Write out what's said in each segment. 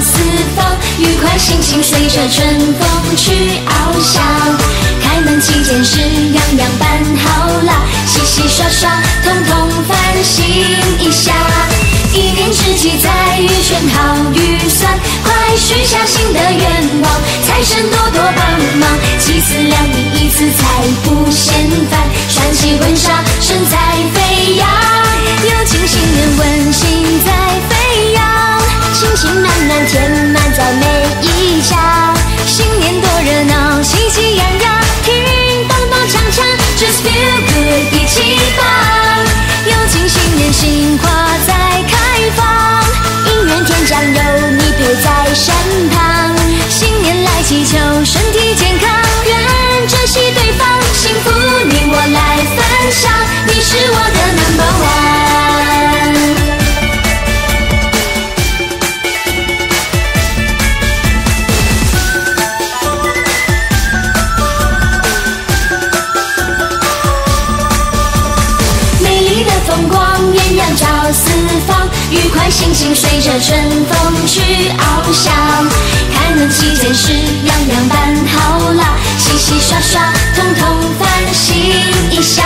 四方，愉快心情随着春风去翱翔。开门七件事，样样办好了，洗洗刷刷，统统翻新一下。一年之计在于选好预算，快许下新的愿望，财神多多帮忙。七次两亿一次财不嫌烦，穿起婚纱神采飞扬，有情新年温馨在，亲亲暖暖填满在每一家，新年多热闹，喜气洋洋，听咚咚锵锵，Just feel good，一起棒，有情新年新花在开放，姻缘天降有你陪在身旁，新年来祈求身体健康，愿珍惜对方，幸福你我来分享，你是我的 number one。愉快心情随着春风去翱翔。开门七件事，样样办好啦，洗洗刷刷，统统翻新一下。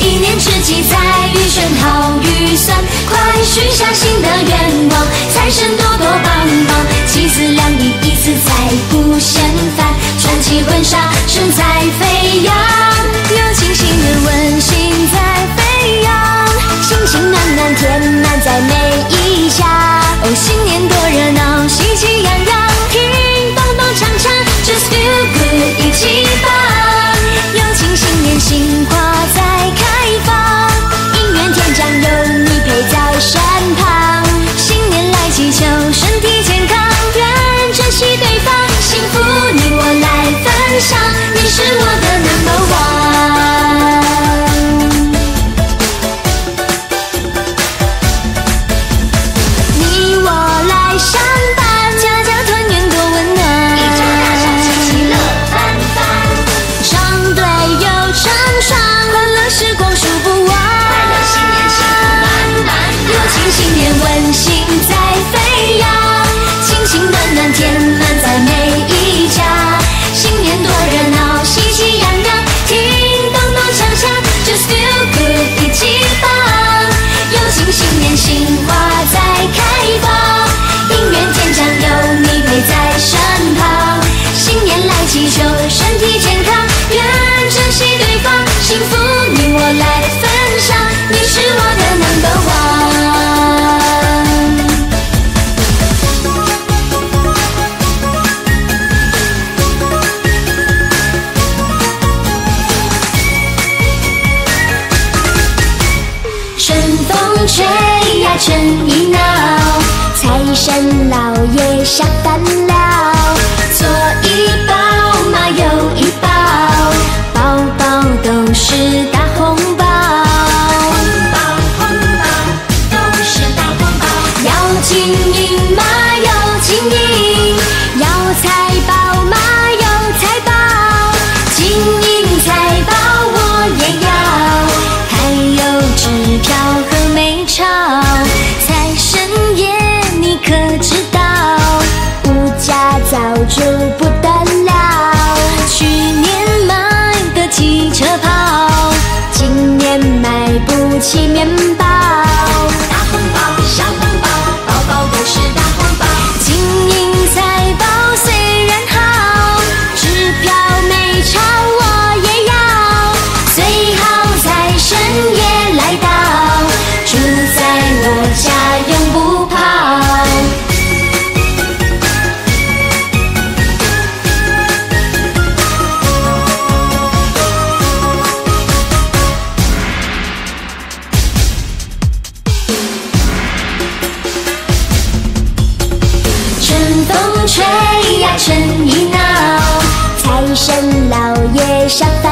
一年之计在于春好预算，快许下新的愿望，财神多填满在每一家。哦，新年多热闹，喜气洋洋，听咚咚锵锵，Just feel good，一起棒。有情新年新花在开放，姻缘天降有你陪在身旁。新年来祈求身体健康，愿珍惜对方，幸福你我来分享，你是我的心。老爷